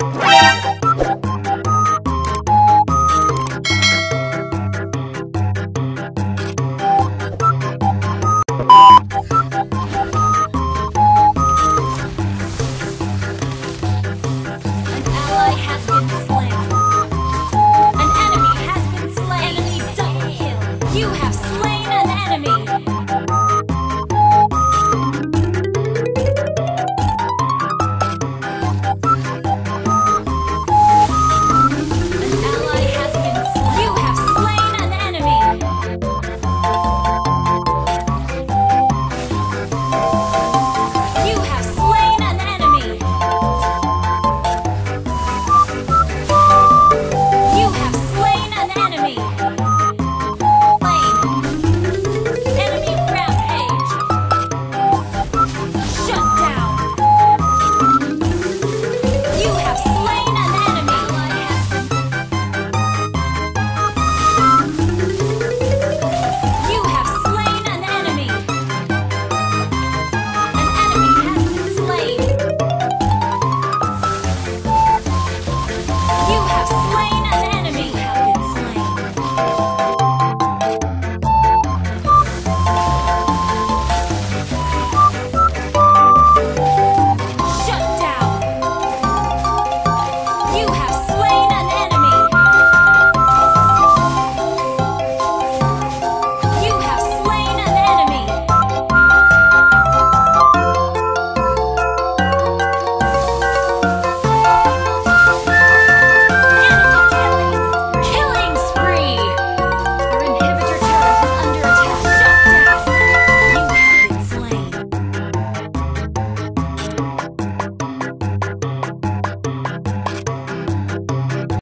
Música